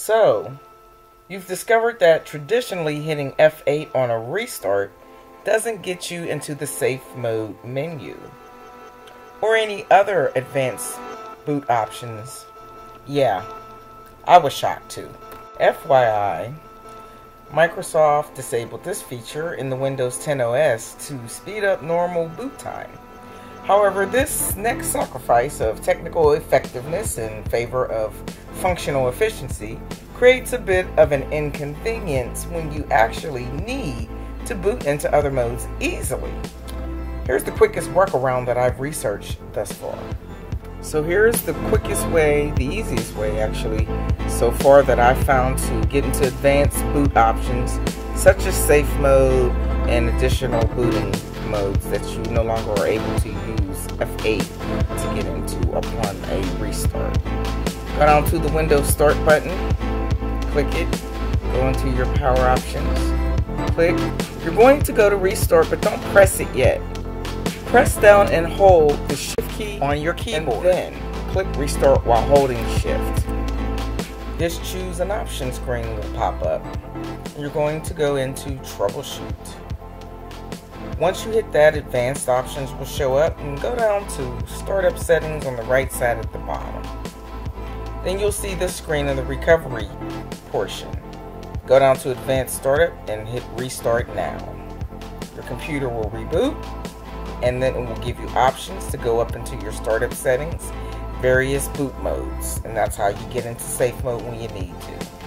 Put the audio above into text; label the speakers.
Speaker 1: So, you've discovered that traditionally hitting F8 on a restart doesn't get you into the safe mode menu or any other advanced boot options. Yeah, I was shocked too. FYI, Microsoft disabled this feature in the Windows 10 OS to speed up normal boot time. However, this next sacrifice of technical effectiveness in favor of functional efficiency creates a bit of an inconvenience when you actually need to boot into other modes easily. Here's the quickest workaround that I've researched thus far. So here's the quickest way, the easiest way actually, so far that I've found to get into advanced boot options such as safe mode and additional booting modes that you no longer are able to use F8 to get into upon a restart. Go down to the Windows Start button, click it, go into your power options, click. You're going to go to restart, but don't press it yet. Press down and hold the shift key on your keyboard, and then click restart while holding shift. This choose an option screen will pop up. You're going to go into troubleshoot. Once you hit that, advanced options will show up and go down to startup settings on the right side at the bottom. Then you'll see the screen of the recovery portion. Go down to advanced startup and hit restart now. Your computer will reboot and then it will give you options to go up into your startup settings, various boot modes, and that's how you get into safe mode when you need to.